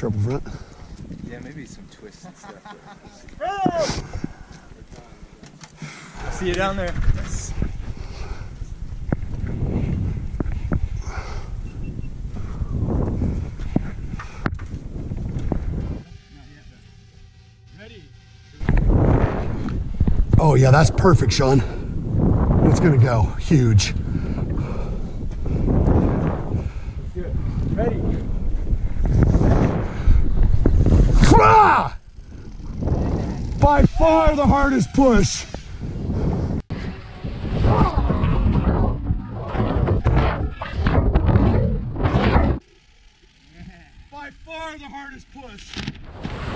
triple front. Yeah, maybe some twists and stuff. See you down there. Oh yeah, that's perfect, Sean. It's gonna go huge. By far the hardest push. By far the hardest push.